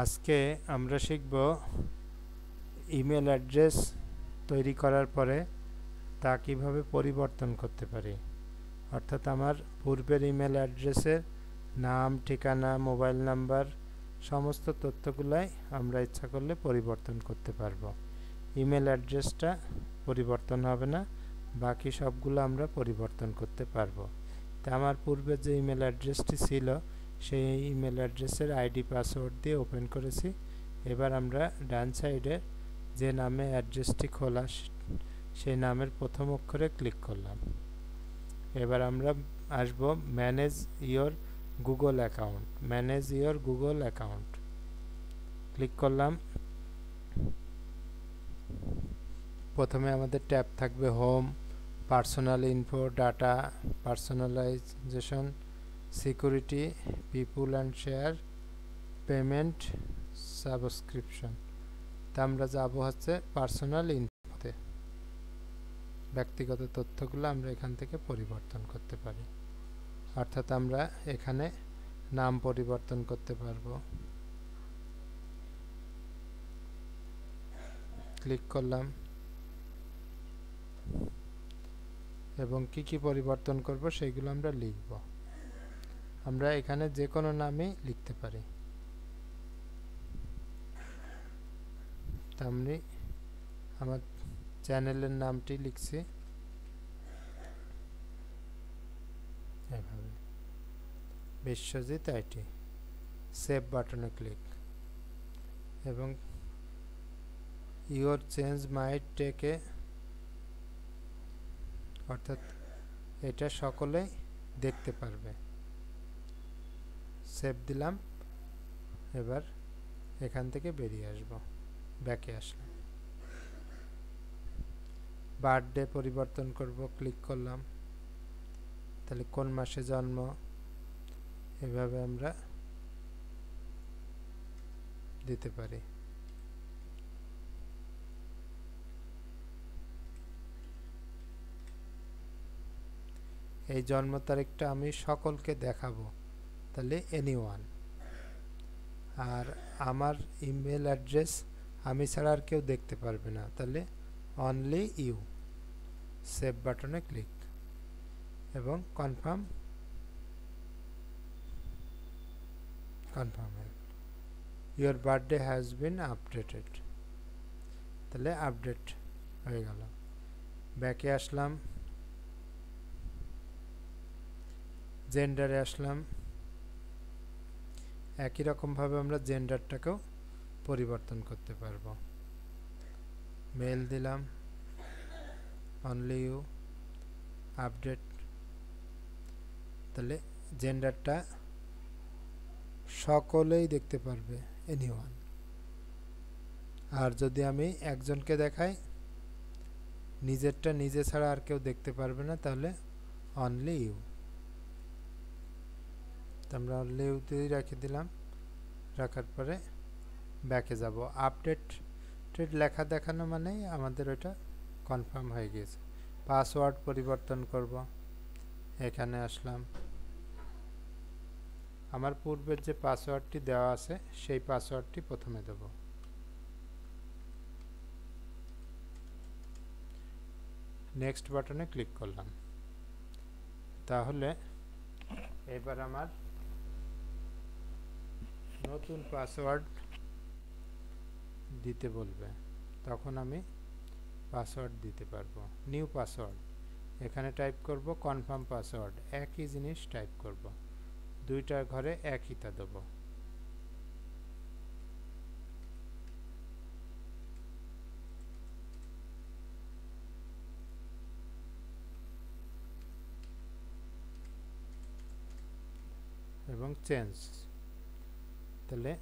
আজকে আমরা শিখব ইমেল অ্যাড্রেস তৈরি করার পরে তা কীভাবে পরিবর্তন করতে পারি। অর্থাৎ আমার পূর্বের ইমেল অ্যাড্রেসের নাম, ঠিকানা, মোবাইল নাম্বার, সমস্ত তথ্যগুলাই আমরা ইচ্ছা করলে পরিবর্তন করতে পারব। ইমেল অ্যাড্রেসটা পরিবর্তন হবে না, বাকি সবগুলো আমরা পরিবর্তন করতে পারব। তা আমার পূর্বে যে ইমেল অ্যাড্রেসটি ছিল সেই ইমেল অ্যাড্রেসের আইডি পাসওয়ার্ড দিয়ে ওপেন করেছি। এবার আমরা ডান সাইডে যে নামে অ্যাড্রেসটি খোলা, সেই নামের প্রথম অক্ষরে ক্লিক করলাম। এবার আমরা আসব manage your Google account manage your Google account click করলাম। প্রথমে আমাদের ট্যাব থাকবে home personal info data personalisation security people and share payment subscription তা আমরা যাব হচ্ছে পার্সোনাল ইনফোতে ব্যক্তিগত তথ্যগুলো আমরা এখান থেকে পরিবর্তন করতে পারি। অর্থাৎ আমরা এখানে নাম পরিবর্তন করতে পারব। ক্লিক করলাম। এবং কি কি পরিবর্তন করব সেইগুলো আমরা লিখব। আমরা এখানে যে কোনো নামই লিখতে পারি। আমি আমার চ্যানেলের নামটি লিখছি। এভাবে। বিশ্বজিৎ আইটি। সেভ বাটনে ক্লিক। এবং ইউর চেঞ্জ মাইট টেকে অর্থাৎ এটা সকলেই দেখতে পারবে। সেভ দিলাম। এবার এখান থেকে বেরিয়ে আসব। ব্যাকে আসলাম। বার্থডে পরিবর্তন করব ক্লিক করলাম। তাহলে কোন মাসে জন্ম? এভাবে আমরা দিতে পারি। এই জন্ম তারিখটা আমি সকলকে দেখাবো। তাহলে এনি ওয়ান আর আমার ইমেল অ্যাড্রেস আমি ছাড়া আর কেউ দেখতে পারবে না। তাহলে অনলি ইউ সেভ বাটনে ক্লিক এবং confirm confirm your birthday has been updated তাহলে আপডেট হয়ে গেল। ব্যাকে আসলাম। জেন্ডারে আসলাম। একই রকমভাবে আমরা জেন্ডারটাকেও পরিবর্তন করতে পারব। মেল দিলাম অনলি ইউ আপডেট তাহলে জেন্ডারটা সকলেই দেখতে পারবে এনিওয়ান আর যদি আমি একজনকে দেখাই, নিজেরটা নিজে ছাড়া আর কেউ দেখতে পারবে না, তাহলে অনলি ইউ আমরা অনলি ইউতেই রেখে দিলাম। রাখার পরে ব্যাকে যাব। আপডেট লেখা দেখানো মানেই আমাদের ওটা কনফার্ম হয়ে গিয়েছে। পাসওয়ার্ড পরিবর্তন করব। এখানে আসলাম। আমার পূর্বের যে পাসওয়ার্ডটি দেওয়া আছে, সেই পাসওয়ার্ডটি প্রথমে দেব। নেক্সট বাটনে ক্লিক করলাম। তাহলে এবার আমার নতুন পাসওয়ার্ড দিতে বলবে, তখন আমি পাসওয়ার্ড দিতে পারব। নিউ পাসওয়ার্ড এখানে টাইপ করব কনফার্ম পাসওয়ার্ড একই জিনিস টাইপ করব। দুইটার ঘরে একইটা দেবো। এবং চেঞ্জ তাহলে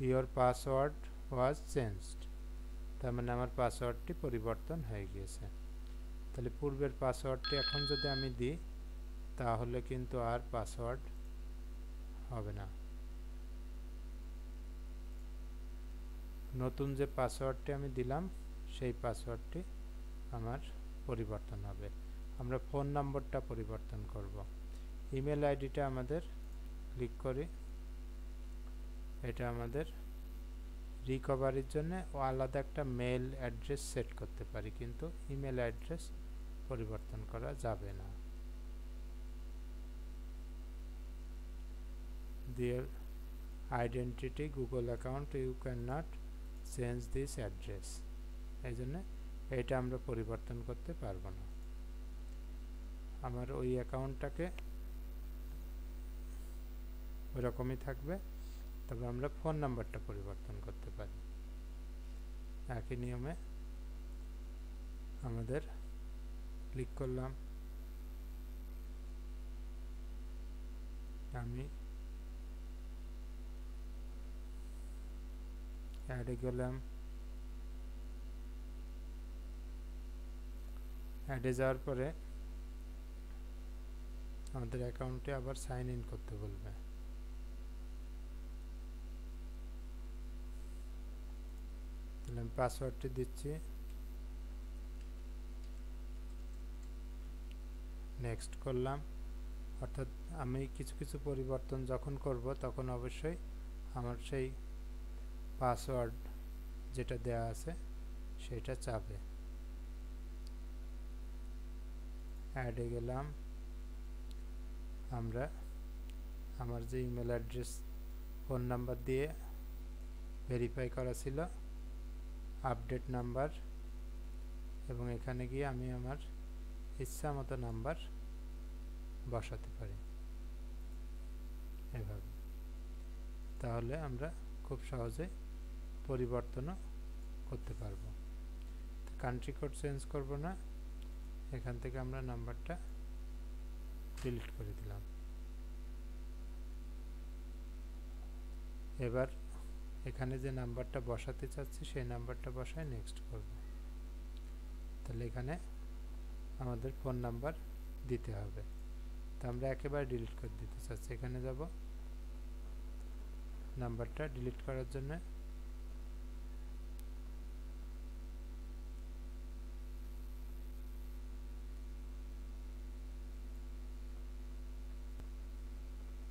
ইয়োর পাসওয়ার্ড ওয়াজ চেঞ্জড তার মানে আমার পাসওয়ার্ডটি পরিবর্তন হয়ে গিয়েছে। তাহলে পূর্বের পাসওয়ার্ডটি এখন যদি আমি দিই, তাহলে কিন্তু আর পাসওয়ার্ড হবে না। নতুন যে পাসওয়ার্ডটি আমি দিলাম, সেই পাসওয়ার্ডটি আমার পরিবর্তন হবে। আমরা ফোন নম্বরটা পরিবর্তন করব। ইমেল আইডিটা আমাদের ক্লিক করি। এটা আমাদের রিকভারির জন্য আলাদা একটা মেল অ্যাড্রেস সেট করতে পারি, কিন্তু ইমেল অ্যাড্রেস পরিবর্তন করা যাবে না। দিয়ে identity Google account you can cannot change this address এই জন্য এটা আমরা পরিবর্তন করতে পারব না। আমার ওই অ্যাকাউন্টটাকে ওরকমই থাকবে। তবে আমরা ফোন নাম্বারটা পরিবর্তন করতে পারি। একই নিয়মে আমাদের ক্লিক করলাম। আমি অ্যাডে গেলাম। অ্যাডে যাওয়ার পরে আমাদের অ্যাকাউন্টে আবার সাইন ইন করতে বলবে। তাহলে আমি পাসওয়ার্ডটি দিচ্ছি। নেক্সট করলাম। অর্থাৎ আমি কিছু কিছু পরিবর্তন যখন করব, তখন অবশ্যই আমার সেই পাসওয়ার্ড যেটা দেয়া আছে, সেটা চাবে অ্যাডে গেলাম। আমরা আমার যে ইমেল অ্যাড্রেস ফোন নাম্বার দিয়ে ভেরিফাই করা ছিল আপডেট নাম্বার এবং এখানে গিয়ে আমি আমার ইচ্ছা মতো নাম্বার বসাতে পারি। এভাবে। তাহলে আমরা খুব সহজে পরিবর্তনও করতে পারব। কান্ট্রি কোড চেঞ্জ করব না। এখান থেকে আমরা নাম্বারটা ডিলিট করে দিলাম। এবার এখানে যে নাম্বারটা বসাতে চাচ্ছি, সেই নাম্বারটা বসায় নেক্সট করব। তাহলে এখানে আমাদের ফোন নাম্বার দিতে হবে। তো আমরা একেবারে ডিলিট করে দিতে চাচ্ছি। এখানে যাব। নাম্বারটা ডিলিট করার জন্য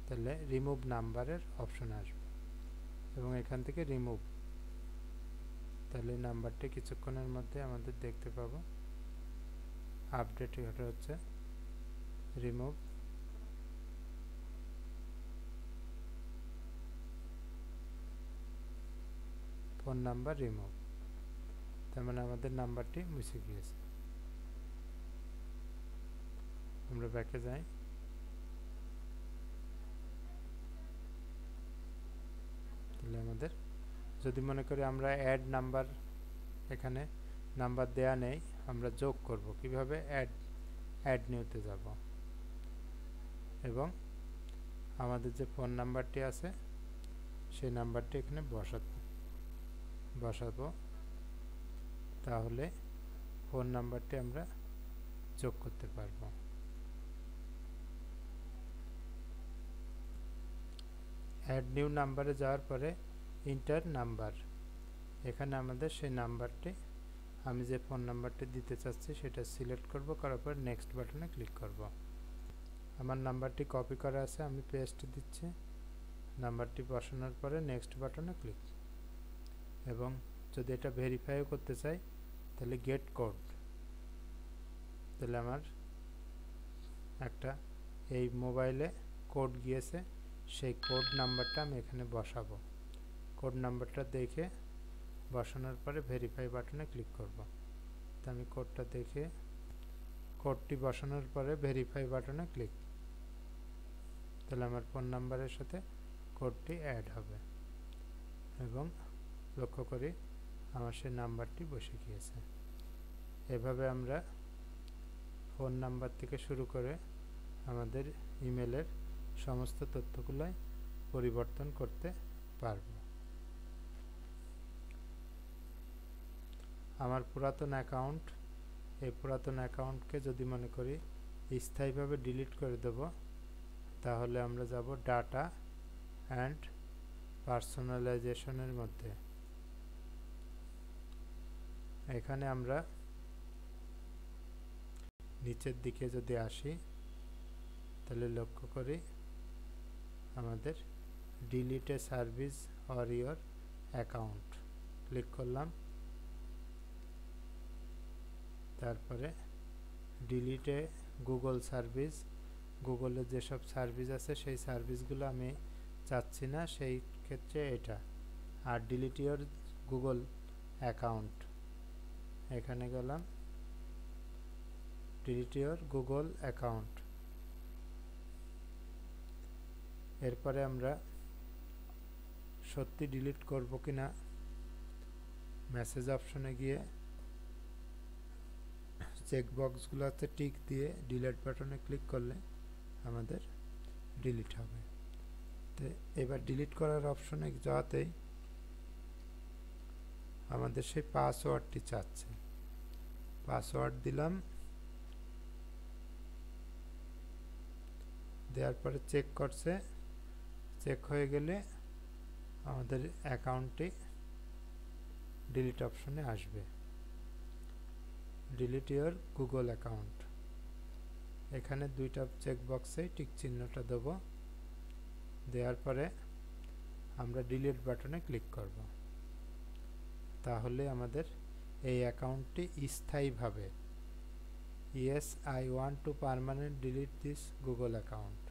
তাহলে রিমুভ নাম্বারের অপশন আসবে। এবং এখান থেকে রিমুভ তাহলে নাম্বারটি কিছুক্ষণের মধ্যে আমাদের দেখতে পাবো। আপডেট এটা হচ্ছে রিমুভ ফোন নাম্বার রিমুভ তার মানে আমাদের নাম্বারটি মুছে গিয়েছে। আমরা ব্যাকে যাই তাহলে আমাদের যদি মনে করি আমরা অ্যাড নাম্বার এখানে নাম্বার দেয়া নেই, আমরা যোগ করব। কীভাবে? অ্যাড অ্যাড নিউতে যাব। এবং আমাদের যে ফোন নাম্বারটি আছে, সেই নাম্বারটি এখানে বসাতে বসাবো। তাহলে ফোন নাম্বারটি আমরা যোগ করতে পারব। অ্যাড নিউ নাম্বারে যাওয়ার পরে ইন্টার নাম্বার এখানে আমাদের সেই নাম্বারটি আমি যে ফোন নাম্বারটি দিতে চাচ্ছি সেটা সিলেক্ট করব, করার পর নেক্সট বাটনে ক্লিক করব। আমার নাম্বারটি কপি করা আছে, আমি পেস্ট দিচ্ছি। নাম্বারটি বসানোর পরে নেক্সট বাটনে ক্লিক এবং যদি এটা ভেরিফাইও করতে চাই, তাহলে গেট কোড তাহলে আমার একটা এই মোবাইলে কোড গিয়েছে, সেই কোড নাম্বারটা আমি এখানে বসাবো। কোড নাম্বারটা দেখে বসানোর পরে ভেরিফাই বাটনে ক্লিক করব। তো আমি কোডটা দেখে কোডটি বসানোর পরে ভেরিফাই বাটনে ক্লিক তাহলে আমার ফোন নাম্বারের সাথে কোডটি অ্যাড হবে এবং লক্ষ্য করি আমার সেই নাম্বারটি বসে গিয়েছে। এভাবে আমরা ফোন নাম্বার থেকে শুরু করে আমাদের ইমেলের সমস্ত তথ্যগুলোই পরিবর্তন করতে পারব। আমার পুরাতন অ্যাকাউন্ট, এই পুরাতন অ্যাকাউন্টকে যদি মনে করি, স্থায়ীভাবে ডিলিট করে দেব, তাহলে আমরা যাব ডাটা অ্যান্ড পার্সোনালাইজেশনের মধ্যে। এখানে আমরা নিচের দিকে যদি আসি, তাহলে লক্ষ্য করি আমাদের delete a service or your account. Click করলাম। তারপরে ডিলিটে গুগল সার্ভিস গুগলে যেসব সার্ভিস আছে সেই সার্ভিসগুলো আমি চাচ্ছি না, সেই ক্ষেত্রে এটা। আর ডিলিট ইয়োর গুগল অ্যাকাউন্ট এখানে গেলাম। ডিলিট ইয়োর গুগল অ্যাকাউন্ট এরপরে আমরা সত্যি ডিলিট করব কিনা মেসেজ অপশনে গিয়ে চেকবক্সগুলোতে টিক দিয়ে ডিলেট বাটনে ক্লিক করলে আমাদের ডিলিট হবে। তো এবার ডিলিট করার অপশনে যাওয়াতেই আমাদের সেই পাসওয়ার্ডটি চাচ্ছে। পাসওয়ার্ড দিলাম। দেওয়ার পরে চেক করছে। চেক হয়ে গেলে আমাদের অ্যাকাউন্টটি ডিলিট অপশনে আসবে। ডিলিট ইয়োর গুগল অ্যাকাউন্ট এখানে দুইটা চেক বক্সে টিক চিহ্নটা দেব। দেওয়ার পরে আমরা ডিলিট বাটনে ক্লিক করব। তাহলে আমাদের এই অ্যাকাউন্টটি স্থায়ীভাবে yes I want to permanent delete this Google account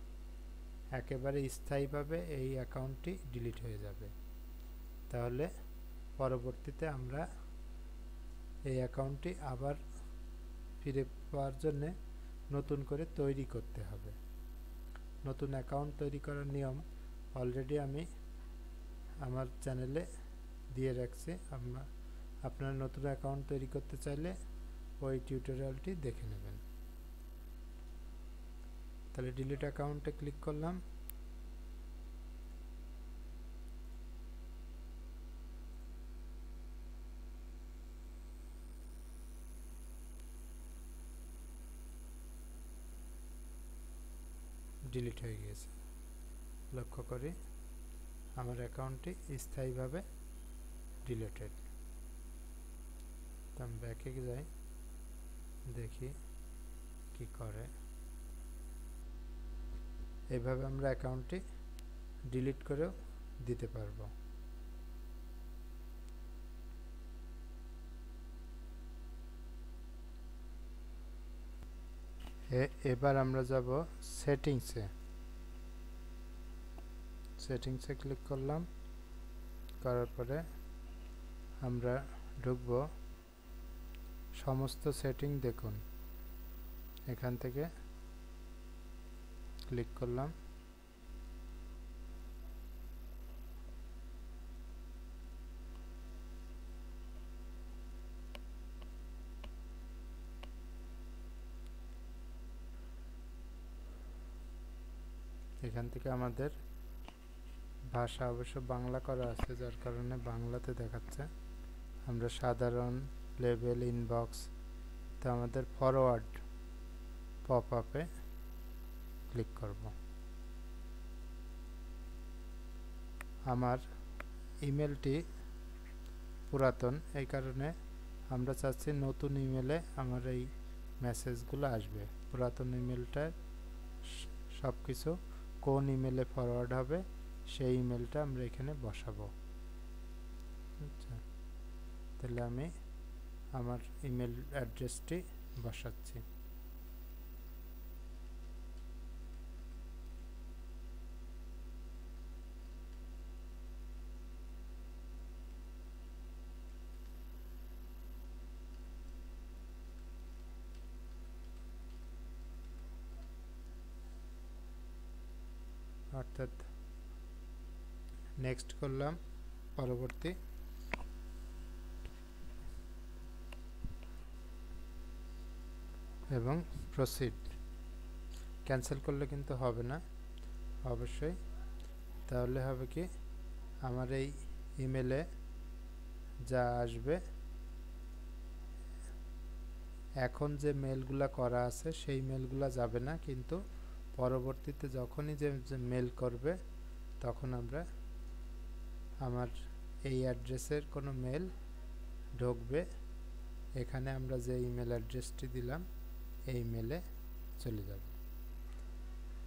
একেবারে স্থায়ীভাবে এই অ্যাকাউন্টটি ডিলিট হয়ে যাবে। তাহলে পরবর্তীতে আমরা এই অ্যাকাউন্টটি আবার ফিরে পাওয়ার জন্যে নতুন করে তৈরি করতে হবে। নতুন অ্যাকাউন্ট তৈরি করার নিয়ম অলরেডি আমি আমার চ্যানেলে দিয়ে রাখছি। আপনারা নতুন অ্যাকাউন্ট তৈরি করতে চাইলে ওই টিউটোরিয়ালটি দেখে নেবেন। তাহলে ডিলিট অ্যাকাউন্টে ক্লিক করলাম। ডিলিট হয়ে গিয়েছে। লক্ষ্য করি, আমার অ্যাকাউন্টটি স্থায়ীভাবে ডিলেটেড তো আমি ব্যাকে যাই, দেখি কি করে। এভাবে আমরা অ্যাকাউন্টটি ডিলিট করেও দিতে পারব। এবার আমরা যাব সেটিংসে। সেটিংসে ক্লিক করলাম। করার পরে আমরা ঢুকব। সমস্ত সেটিং দেখুন। এখান থেকে ক্লিক করলাম। এখান থেকে আমাদের ভাষা অবশ্য বাংলা করা আছে, যার কারণে বাংলাতে দেখাচ্ছে। আমরা সাধারণ লেভেল ইনবক্স তো আমাদের ফরওয়ার্ড পপ আপে ক্লিক করব। আমার ইমেলটি পুরাতন, এই কারণে আমরা চাচ্ছি নতুন ইমেলে আমার এই মেসেজগুলো আসবে। পুরাতন ইমেলটা সব কিছু কোন ইমেলে ফরওয়ার্ড হবে, সেই ইমেলটা আমরা এখানে বসাবো। আচ্ছা তাহলে আমি আমার ইমেল অ্যাড্রেসটি বসাচ্ছি অর্থাৎ নেক্সট করলাম পরবর্তী। এবং প্রসিড ক্যান্সেল করলে কিন্তু হবে না, অবশ্যই। তাহলে হবে কি, আমার এই ইমেলে যা আসবে, এখন যে মেলগুলা করা আছে, সেই মেলগুলা যাবে না, কিন্তু পরবর্তীতে যখনই যে মেল করবে, তখন আমরা আমার এই অ্যাড্রেসের কোনো মেল ঢুকবে। এখানে আমরা যে ইমেল অ্যাড্রেসটি দিলাম, এই মেলে চলে যাবে।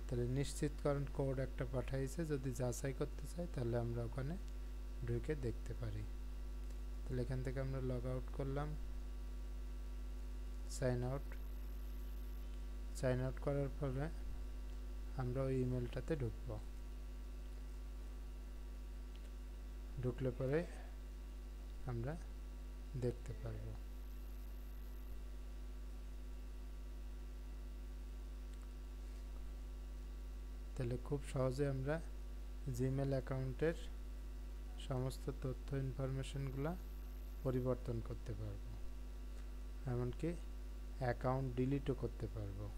তাহলে নিশ্চিতকরণ কোড একটা পাঠাইছে, যদি যাচাই করতে চাই তাহলে আমরা ওখানে ঢুকে দেখতে পারি। তাহলে এখান থেকে আমরা লগ আউট করলাম সাইন আউট সাইন আউট করার পরে আমরা ওই ইমেলটাতে ঢুকবো। ঢুকলে পরে আমরা দেখতে পারব। তাহলে খুব সহজে আমরা জিমেল অ্যাকাউন্টের সমস্ত তথ্য ইনফরমেশনগুলো পরিবর্তন করতে পারব। এমনকি অ্যাকাউন্ট ডিলিটও করতে পারব।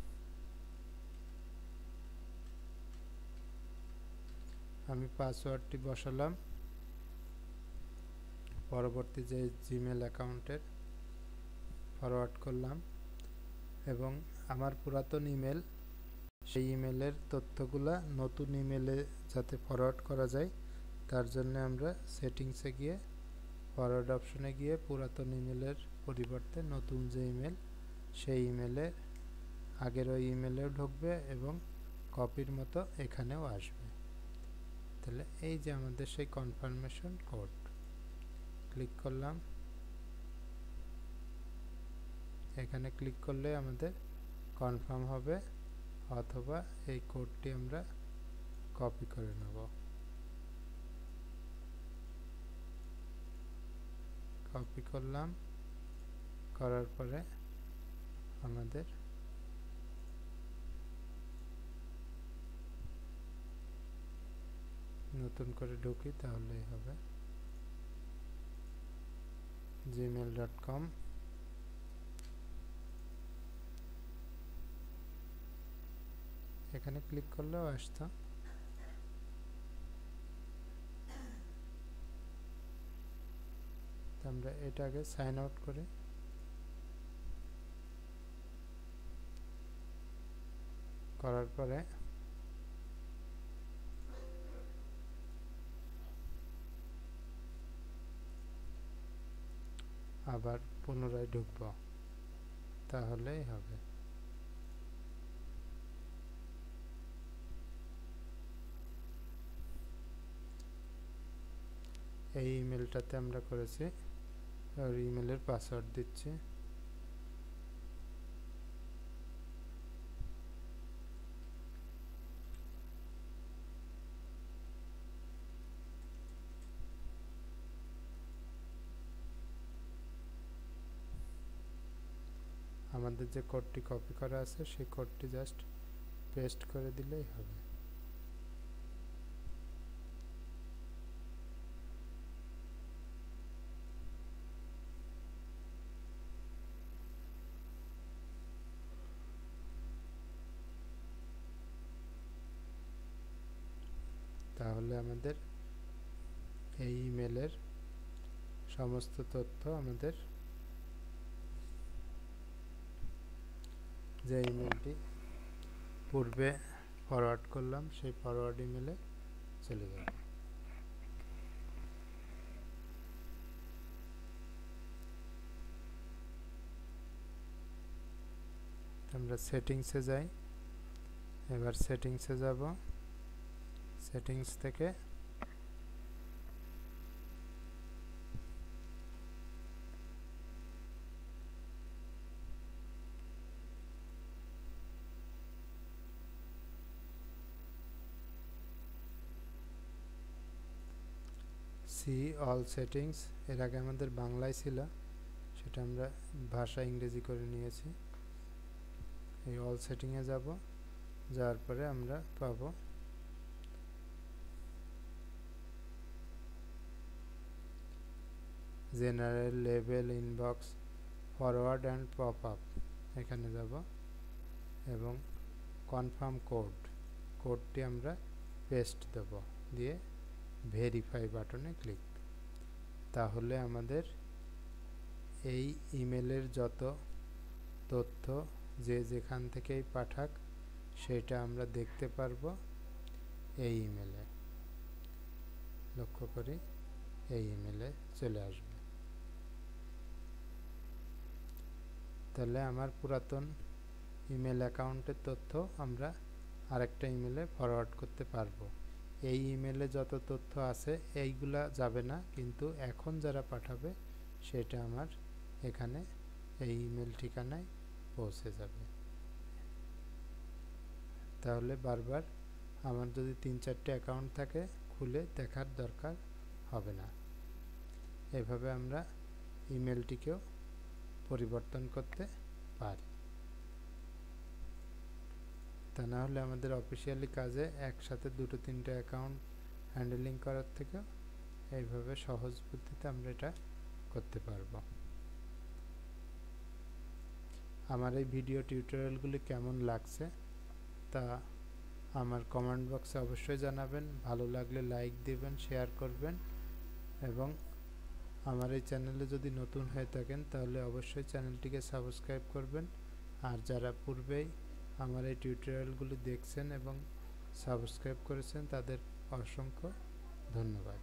আমি পাসওয়ার্ডটি বসালাম। পরবর্তী যে জিমেল অ্যাকাউন্টের ফরওয়ার্ড করলাম এবং আমার পুরাতন ইমেল সেই ইমেলের তথ্যগুলা নতুন ইমেলে যাতে ফরওয়ার্ড করা যায়, তার জন্য আমরা সেটিংসে গিয়ে ফরওয়ার্ড অপশনে গিয়ে পুরাতন ইমেলের পরিবর্তে নতুন যে ইমেল সেই ইমেলে আগের ওই ইমেলেও ঢুকবে এবং কপির মতো এখানেও আসবে। তাহলে এই যে আমাদের সেই কনফার্মেশন কোড ক্লিক করলাম। এখানে ক্লিক করলে আমাদের কনফার্ম হবে অথবা এই কোডটি আমরা কপি করে নেব। কপি করলাম, করার পরে আমাদের নতুন করে ঢুকি তাহলেই হবে। কম এখানে ক্লিক করলেও আসতো। আমরা এটাকে সাইন আউট করে। করার পরে আবার পুনরায় ঢুকব। তাহলেই হবে। এই ইমেলটাতে আমরা করেছি আর ইমেলের পাসওয়ার্ড দিচ্ছি। আমাদের যে কোডটি কপি করা আছে, সেই কোডটি জাস্ট পেস্ট করে দিলেই হবে। তাহলে আমাদের এই ইমেলের সমস্ত তথ্য আমাদের যে ইমেলটি পূর্বে ফরওয়ার্ড করলাম, সেই ফরওয়ার্ড ইমেলে চলে যাবে। আমরা সেটিংসে যাই। এবার সেটিংসে যাব। সেটিংস থেকে সি অল সেটিংস এর আগে আমাদের বাংলায় ছিল, সেটা আমরা ভাষা ইংরেজি করে নিয়েছি। এই অল সেটিংয়ে যাব, যাওয়ার পরে আমরা পাবো। General level inbox forward and pop up এখানে যাব। এবং কনফার্ম কোড কোডটি আমরা পেস্ট দেব, দিয়ে ভেরিফাই বাটনে ক্লিক তাহলে আমাদের এই ইমেলের যত তথ্য যে যেখান থেকেই পাঠাক, সেটা আমরা দেখতে পারব এই ইমেলে লক্ষ্য করি, এই ইমেলে চলে আসবে। তাহলে আমার পুরাতন ইমেল অ্যাকাউন্টের তথ্য আমরা আরেকটা ইমেলে ফরওয়ার্ড করতে পারব। এই ইমেলে যত তথ্য আছে, এইগুলা যাবে না। কিন্তু এখন যারা পাঠাবে, সেটা আমার এখানে এই ইমেল ঠিকানায় পৌঁছে যাবে। তাহলে বারবার আমার যদি তিন চারটে অ্যাকাউন্ট থাকে, খুলে দেখার দরকার হবে না। এভাবে আমরা ইমেলটিকেও পরিবর্তন করতে পারি। তা না হলে আমাদের অফিসিয়ালি কাজে একসাথে দুটো তিনটে অ্যাকাউন্ট হ্যান্ডেলিং করার থেকে এইভাবে সহজ বুদ্ধিতে আমরা এটা করতে পারব। আমার এই ভিডিও টিউটোরিয়ালগুলি কেমন লাগছে তা আমার কমেন্ট বক্সে অবশ্যই জানাবেন। ভালো লাগলে লাইক দেবেন শেয়ার করবেন এবং আমার এই চ্যানেলে যদি নতুন হয়ে থাকেন তাহলে অবশ্যই চ্যানেলটিকে সাবস্ক্রাইব করবেন। আর যারা পূর্বেই আমার এই টিউটোরিয়ালগুলো দেখছেন এবং সাবস্ক্রাইব করেছেন তাদের অসংখ্য ধন্যবাদ।